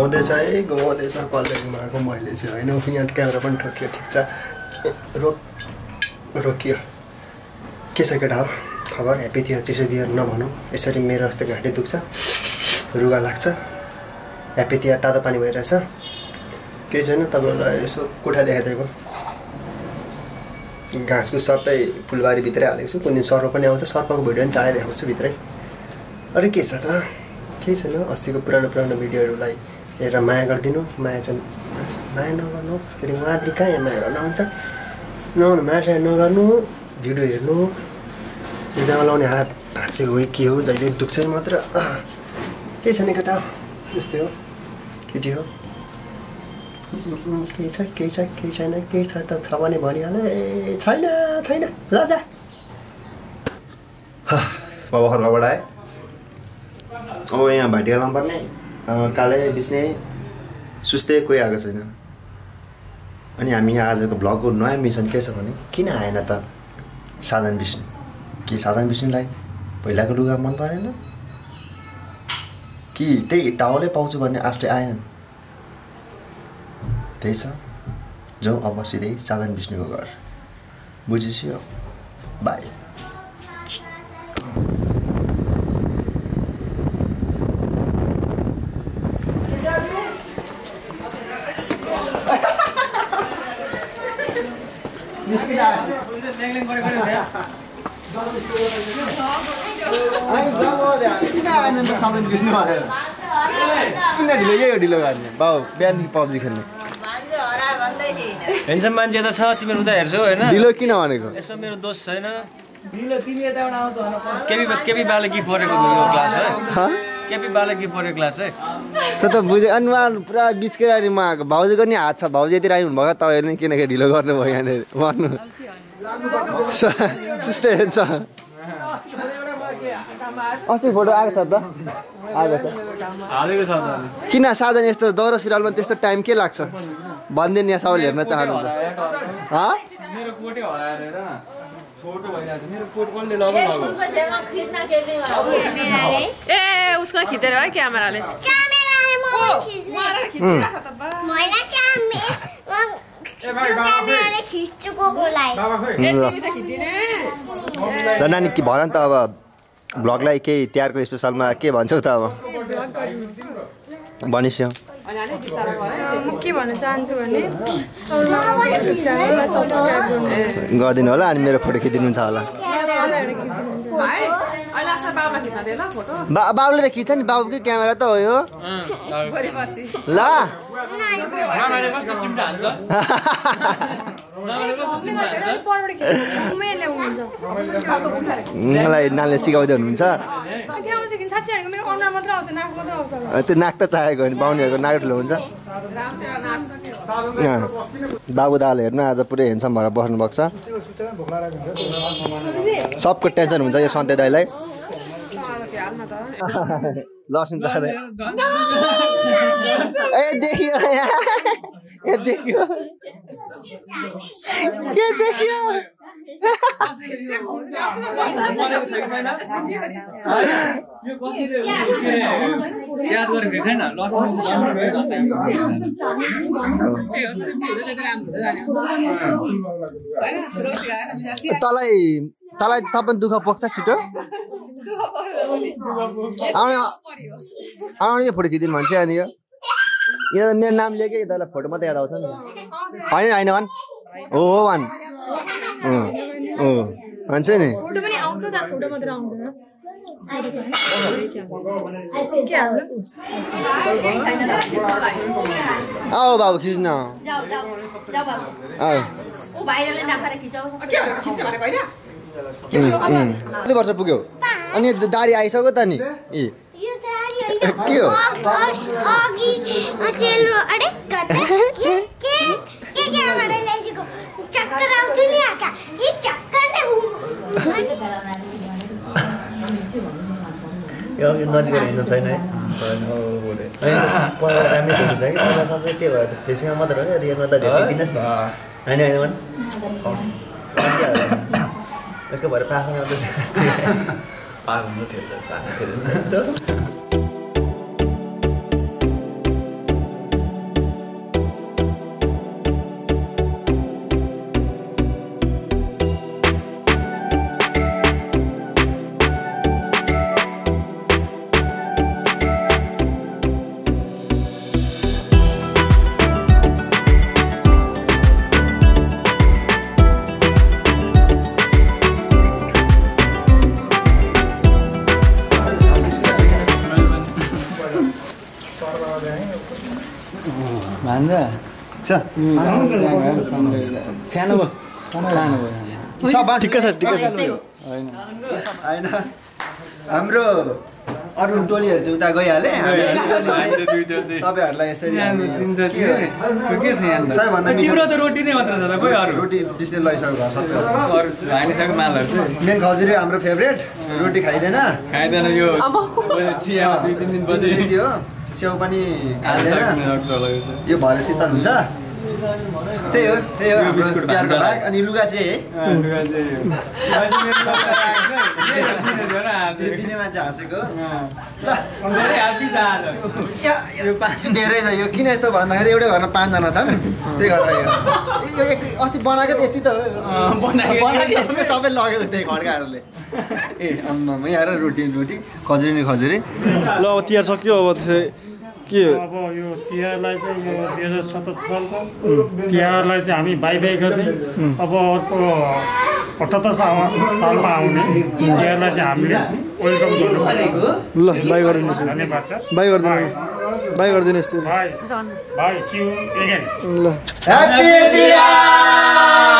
घुमाउँदैछ है घुमाउँदैछ कलरिङमा आएको मैले चाहिँ होइन यहाँ क्यामेरा पनि ठोकियो ठिक छ। रोक रोकियो। के छ केटा खबर? ह्याप्पी थियो चिसो बिहार नभनौँ। यसरी मेरो अस्ति घाँटी दुख्छ रुगा लाग्छ। ह्याप्पी थियो तातो पानी भइरहेछ। केही छैन तपाईँहरूलाई यसो कोठा देखाइदिएको। घाँसको सबै फुलबारीभित्रै हालेको छु। कुन दिन सर्प पनि आउँछ सर्पको भिडियो पनि चाँडै देखाउँछु भित्रै। अरे के छ त? केही छैन अस्तिको पुरानो पुरानो भिडियोहरूलाई हेरेर माया गरिदिनु। माया चाहिँ माया नगर्नु। फेरि उहाँदेखि कहाँ यहाँ माया गर्नुहुन्छ नगर्नु माया साया नगर्नु भिडियो हेर्नु। जामा लाउने हात भाँचे हो के हो? जहिले दुख्छ मात्र। केही छैन केटा? त्यस्तै हो। केटी हो। केही छ केही छ केही छैन केही छ त छ भने भनिहाल। ए छैन छैन। ल जा। म भर्खरबाट आएँ। अब यहाँ भाटिया लाउनु पर्ने। अँ, कालै बिच्ने सुस्तै कोही आएको छैन अनि हामी यहाँ आजको भ्लगको नयाँ मिसन के छ भने किन आएन त साधन विष्णु? कि साधन विष्णुलाई पहिलाको लुगा मन परेन? कि त्यही टावलै पाउँछु भन्ने आशले आएनन्? त्यही छ। जाउँ अब सिधै साधन विष्णुको घर। बुझिसियो। बाई। किन ढिलो यही हो ढिलो गर्ने बाउ बिहानदेखि पब्जी खेल्ने हेन्सम मान्छे त छ तिमीहरू उता हेर्छौ होइन ढिलो किन भनेको यसमा मेरो दोष छैन केपी केपी बाले कि परेको क्लास है हँ? केपी बाले कि परेको क्लास है त त बुझेँ अनि उहाँ पुरा बिचकेर अनि म आएको भाउजूको नि हात छ भाउजू यति राई हुनुभएको तपाईँहरूले किनकि ढिलो गर्नुभयो यहाँनिर भन्नु सुस्तै हुन्छ अस्ति फोटो आएको छ त? आएको छ। किन साजन यस्तो दौरा सुरुवालमा त्यस्तो टाइम के लाग्छ? भनिदिनु यहाँ सबैले हेर्न चाहनुहुन्छ। हँ? मेरो कोटै हराएर हेर। न छोटो भइरहेको छ मेरो कोट कसले लगाउनु ए उसको खिचेर है क्यामेराले। ल ल नानी के भन नि त अब भ्लगलाई केही तिहारको स्पेसलमा के भन्छौ त अब भनिस्यो म के भन्न चाहन्छु भने गरिदिनु होला अनि मेरो फोटो खिचिदिनुहुन्छ होला बाबुले त खिच्छ नि बाबुकै क्यामेरा त हो यो ल मलाई नानीले सिकाउँदै हुनुहुन्छ मेरो अनुहार मात्र आउँछ नाक मात्र आउँछ होला। त्यो नाक त चाहेको नि बाहुनीहरूको नाक ठुलो हुन्छ। बाबु दाले हेर्नु आज पुरै हेन्सम भएर बस्नु भएको छ सबको टेन्सन हुन्छ यो सन्ते दाईलाई लसुन चाहँदै ए देखियो ए देखियो के देखियो याद गरेको छैन तँलाई तँलाई तपाईँ दुःख पोख्दा छिटो आउने यो फोटो खिचिदिनु भन्छ अनि यो यो त मेरो नाम लेखेँ तँलाई फोटो मात्रै याद आउँछ नि? होइन होइन वान हो हो वान अँ अँ भन्छ नि। आओ बाबु खिच्न कति वर्ष पुग्यो। अनि दारी आइसक्यो त नि। ए के हो चक्कर आउँछ नि आका यी चक्कर नै यो नजिक हिँड्नु छैन है? पहिला राम्रै कि पहिला सबै त्यही भएर फेसिङमा मात्र हो रियलमा त धेरै देखिनुहोस् न। होइन यसको भएर भान्जा सानो भयो सानो भयो सब ठिक्कै छ ठिक्कै छ। होइन। होइन। हाम्रो अरू टोलीहरू चाहिँ उता गइहाले। तपाईँहरूलाई यसरी तिम्रो त रोटी नै मात्र छ त खोइ अरू। रोटी बिस्ने लैसक्यो घर सबै अरू हानिसकेको मालहरू चाहिँ मेन खजुरी हाम्रो फेभरेट। रोटी खाइँदैन। खाइँदैन यो। चिया दुई तिन दिन हो। स्याउ पनि यो भरे शीतल हुन्छ। त्यही हो त्यही हो हाम्रो प्यारको। भाग। अनि लुगा चाहिँ है? दिने मान्छे हाँसेको। धेरै छ। या- यो। यो धेरै छ यो। किन यस्तो भन्दाखेरि एउटै घरमा पाँचजना छन्। त्यही गरेर यो। अस्ति बनाएको त यति त हो। बनाएको सबै लगेको त्यही खड्काहरूले ए आम्मामा यहाँ रोटी रोटी। खजुरी नि खजुरी। ल अब तिहार सक्यो अब त्यसै। के? अब यो तिहारलाई चाहिँ यो दुई हजार सतहत्तर सालको। तिहारलाई चाहिँ हामी बाई बाई गर्दै अब अर्को अठहत्तर साल सालमा आउने तिहारलाई चाहिँ हामीले वेलकम गर्नुपर्छ ल बाई गरिदिनुहोस् धन्यवाद छ बाई गरिदिनु बाई गरिदिनुहोस् त्यो bye bye see you again ल। ह्याप्पी तिहार